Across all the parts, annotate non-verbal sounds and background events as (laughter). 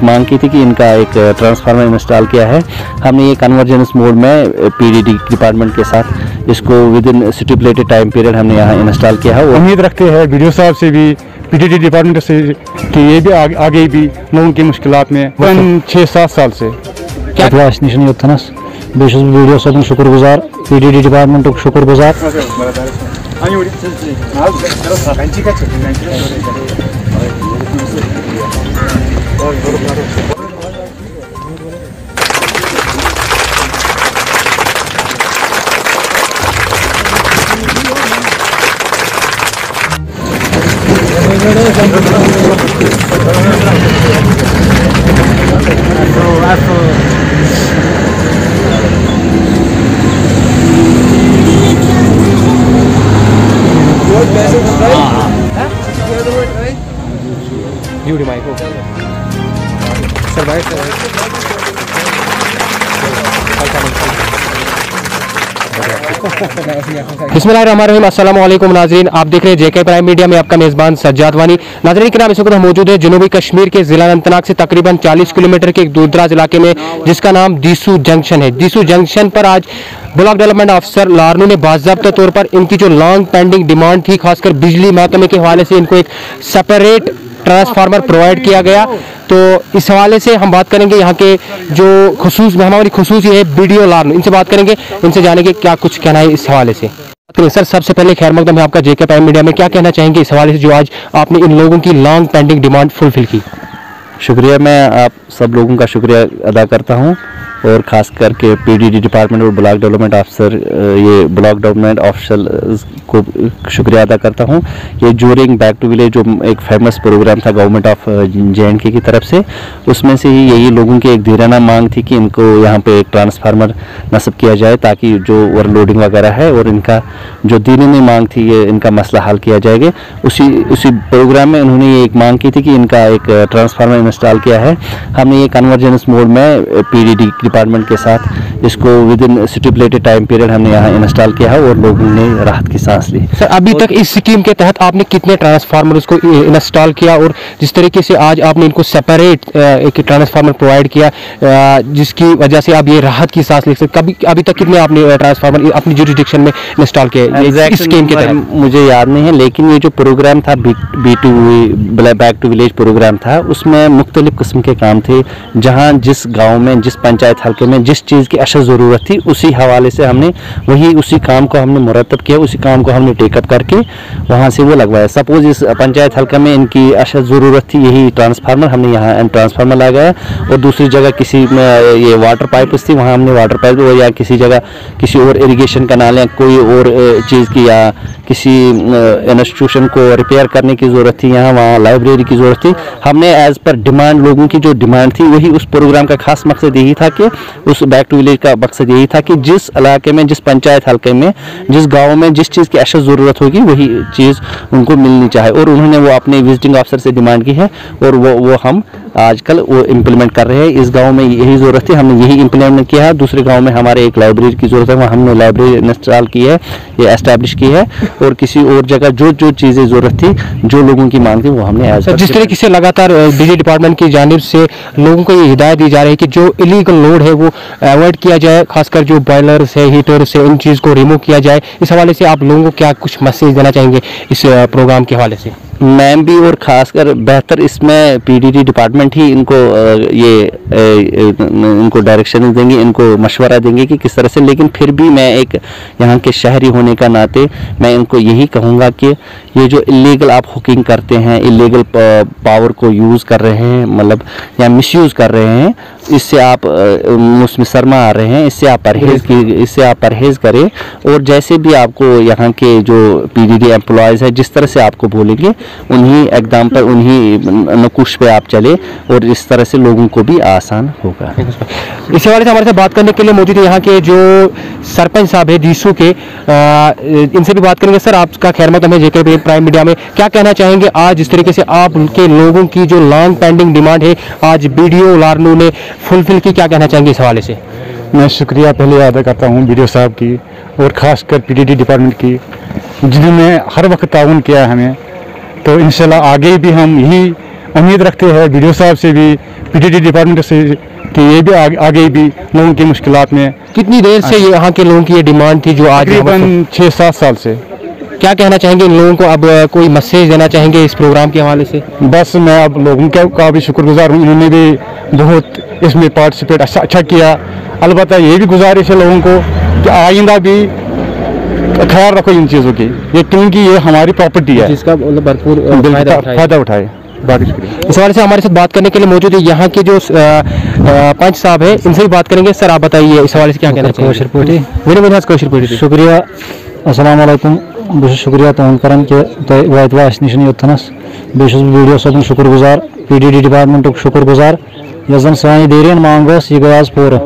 एक मांग की थी कि इनका एक ट्रांसफार्मर इंस्टॉल किया है। हमने ये कन्वर्जेंस मोड में पीडीडी डिपार्टमेंट के साथ इसको within stipulated time period हमने यहाँ इंस्टॉल किया है। उम्मीद रखते हैं वीडियो साहब से भी पीडीडी डिपार्टमेंट से कि ये भी आगे, आगे भी लोगों की मुश्किल में वन छः सात साल से। बेस वीडियो सबन शुक्र गुजार पी डी डी डिपार्टमेंट शुक्र गुजार Abrazo. (laughs) वालेकुम नाजरीन। आप देख रहे हैं जेके प्राइम मीडिया में आपका मेज़बान सज्जाद वानी। नाजरीन के नाम इस वक्त मौजूद है जनूबी कश्मीर के जिला अनंतनाग से तकरीबन 40 किलोमीटर के एक दूरदराज इलाके में, जिसका नाम दीसू जंक्शन है। दीसू जंक्शन पर आज ब्लॉक डेवलपमेंट अफसर लारनू ने बाजाबता तौर पर इनकी जो लॉन्ग पेंडिंग डिमांड थी, खासकर बिजली महकमे के हवाले से इनको एक सेपरेट ट्रांसफार्मर प्रोवाइड किया गया। तो इस हवाले से हम बात करेंगे यहाँ के जो खसूस हमारी खसूस है वीडियो लार्न इनसे बात करेंगे, इनसे जानेंगे क्या कुछ कहना है इस हवाले से। सर, सबसे पहले खैर मकदम है आपका जेके प्राइम मीडिया में। क्या कहना चाहेंगे इस हवाले से जो आज आपने इन लोगों की लॉन्ग पेंडिंग डिमांड फुलफिल की? शुक्रिया, मैं आप सब लोगों का शुक्रिया अदा करता हूँ और ख़ास करके पीडीडी डिपार्टमेंट और ब्लॉक डेवलपमेंट अफसर ये ब्लॉक डेवलपमेंट ऑफिसर को शुक्रिया अदा करता हूँ। ये जूरिंग बैक टू विलेज जो एक फ़ेमस प्रोग्राम था government of J and K की तरफ़ से, उसमें से ही यही लोगों की एक धीराना मांग थी कि इनको यहाँ पे एक ट्रांसफार्मर नस्ब किया जाए ताकि जो ओवरलोडिंग वगैरह है और इनका जो दीनी मांग थी ये इनका मसला हल किया जाएगा। उसी उसी प्रोग्राम में उन्होंने ये एक मांग की थी कि इनका एक ट्रांसफार्मर इंस्टॉल किया है। हमने ये कन्वर्जेंस मोड में पीडीडी डिपार्टमेंट के साथ इसको within stipulated time period हमने यहाँ इंस्टॉल किया है और लोगों ने राहत की सांस ली। सर अभी तक इस स्कीम के तहत आपने कितने ट्रांसफार्मर उसको इंस्टॉल किया और जिस तरीके से आज आपने इनको सेपरेट एक ट्रांसफार्मर प्रोवाइड किया जिसकी वजह से आप ये राहत की सांस ले सकते कभी अभी तक कितने आपने ट्रांसफार्मर अपनी जुरिडिक्शन में इंस्टॉल किया इस स्कीम के तहत। मुझे याद नहीं है लेकिन ये जो प्रोग्राम था B two back to village program था उसमें मुख्तलिफ़ किस्म के काम थे, जहाँ जिस गाँव में, जिस पंचायत हल्के में जिस चीज़ की अशद ज़रूरत थी, उसी हवाले से हमने वही, उसी काम को हमने मुरतब किया, उसी काम को हमने टेकअप करके वहाँ से वो लगवाया। सपोज़ इस पंचायत हल्का में इनकी अशद ज़रूरत थी, यही ट्रांसफार्मर, हमने यहाँ ट्रांसफार्मर लगाया, और दूसरी जगह किसी में, ये वाटर पाइप थी, वहाँ हमने वाटर पाइप या किसी जगह किसी और इरीगेशन कनाल या कोई और चीज़ की या किसी इंस्टीट्यूशन को रिपेयर करने की ज़रूरत थी, यहाँ वहाँ लाइब्रेरी की ज़रूरत थी। हमने एज़ पर डिमांड, लोगों की जो डिमांड थी, वही उस प्रोग्राम का खास मकसद यही था कि उस बैक टू विलेज का मकसद यही था कि जिस इलाके में, जिस पंचायत हल्के में, जिस गाँव में जिस चीज़ की अशद ज़रूरत होगी, वही चीज़ उनको मिलनी चाहे और उन्होंने वो अपने विजिटिंग ऑफिसर से डिमांड की है और वो वो हम आजकल वो इम्प्लीमेंट कर रहे हैं। इस गाँव में यही ज़रूरत थी हमने यही इम्प्लीमेंट किया। है दूसरे गाँव में हमारे एक लाइब्रेरी की ज़रूरत है वहाँ हमने लाइब्रेरी इंस्टॉल की है ये एस्टैब्लिश की है और किसी और जगह जो जो चीज़ें ज़रूरत थी जो लोगों की मांग थी वो हमने सर जिस तरीके से लगातार बिजली डिपार्टमेंट की जानब से लोगों को ये हिदायत दी जा रही है कि जो इलीगल लोड है वो अवॉइड किया जाए खासकर जो बॉयलर्स है हीटर्स है उन चीज़ को रिमूव किया जाए। इस हवाले से आप लोगों को क्या कुछ मैसेज देना चाहेंगे इस प्रोग्राम के हवाले से? मैम भी और ख़ासकर बेहतर इसमें पीडीडी डिपार्टमेंट ही इनको ये इनको डायरेक्शन देंगे, इनको मशवरा देंगे कि किस तरह से। लेकिन फिर भी मैं एक यहाँ के शहरी होने का नाते मैं इनको यही कहूँगा कि ये जो इलीगल आप हुकिंग करते हैं इलीगल पावर को यूज़ कर रहे हैं मतलब या मिसयूज़ कर रहे हैं इससे आप उसमें शर्मा आ रहे हैं इससे आप परहेज़ की इससे आप परहेज़ करें और जैसे भी आपको यहाँ के जो पीडीडी एम्प्लॉयज़ है जिस तरह से आपको बोलेंगे उन्हीं एकदम पर उन्हीं नकुश पे आप चले और इस तरह से लोगों को भी आसान होगा। इस हवाले से हमारे साथ बात करने के लिए मौजूद है यहाँ के जो सरपंच साहब है डीसू के। आ, इनसे भी बात करेंगे सर आपका खैर मत हमें जेके प्राइम मीडिया में क्या कहना चाहेंगे? आज इस तरीके से आप आपके लोगों की जो लॉन्ग पेंडिंग डिमांड है आज बी लारनू ने फुलफिल की क्या कहना चाहेंगे इस हवाले से? मैं शुक्रिया पहले अदा करता हूँ वीडियो साहब की और ख़ासकर पीडीडी डिपार्टमेंट की जिन्होंने हर वक्त ताउन किया है हमें। तो इन आगे भी हम यही उम्मीद रखते हैं वीडियो साहब से भी पीडीडी डिपार्टमेंट से कि ये भी आगे, आगे भी लोगों की मुश्किलात में कितनी देर से यहाँ के लोगों की ये डिमांड थी जो आज तकरीबन छः सात साल से। क्या कहना चाहेंगे इन लोगों को? अब कोई मैसेज देना चाहेंगे इस प्रोग्राम के हवाले से? बस मैं अब लोगों का, का भी शुक्रगुजार हूँ। इन्होंने भी बहुत इसमें पार्टिसिपेट अच्छा अच्छा किया। अलबत्त ये भी गुजारिश है लोगों को कि आइंदा भी ख्याल रखो इन चीज़ों की। ये क्योंकि ये हमारी प्रॉपर्टी है। जिसका मतलब भरपूर फ़ायदा उठाए इस हवाले से हमारे साथ बात करने के लिए मौजूद है यहाँ के जो पंच साहब है इनसे भी बात करेंगे। सर आप बताइए इस हवाले से क्या कहना चाहिए शुक्रिया। अस्सलाम वालेकुम बह छुस शुक्रिया तुहद करान कि तुम वात अस नश योतनस बेस वीडियो सबन शुक्र गुजार पी डी डी डिपार्टमेंट शुक्र गुजार यस जन सान देरियन मांग स यह गई आज पूरा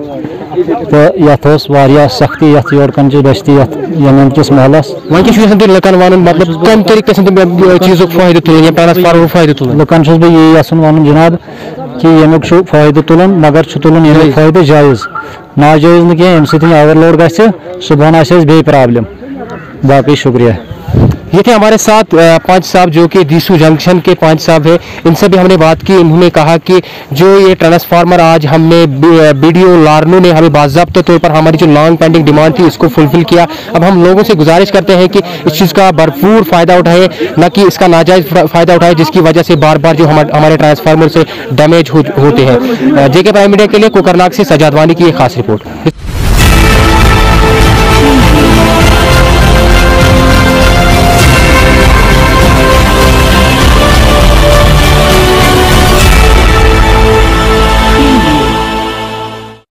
तो ये सख्ती ये बस्ती यमन किस महलस वह लुकन वन मतलब कम तरीके चीज़ फ़ायदे तुलन या ट्रांसफार्मर फ़ायदे तुलन लुकन बह यी वन जनाब कि यमुक फ़ायदे तुलन मगर तुलन यमुक फ़ायदे जायज़ नाजायज़ न कह अमि ओवरलोड ग सुबह बे प्रॉब्लम बाकी शुक्रिया। ये थे हमारे साथ पंच साहब जो कि दीसू जंक्शन के पंच साहब हैं। इनसे भी हमने बात की इन्होंने कहा कि जो ये ट्रांसफार्मर आज हमने बीडीओ लारनू ने हमें बाजाबत तौर पर हमारी जो लॉन्ग पेंडिंग डिमांड थी उसको फुलफिल किया। अब हम लोगों से गुजारिश करते हैं कि इस चीज़ का भरपूर फ़ायदा उठाए न कि इसका नाजायज़ फ़ायदा उठाए जिसकी वजह से बार बार जो हमारे ट्रांसफार्मर से डैमेज हो, होते हैं। जेके प्राइम मीडिया के लिए कोकरनाग से सजादवानी की एक खास रिपोर्ट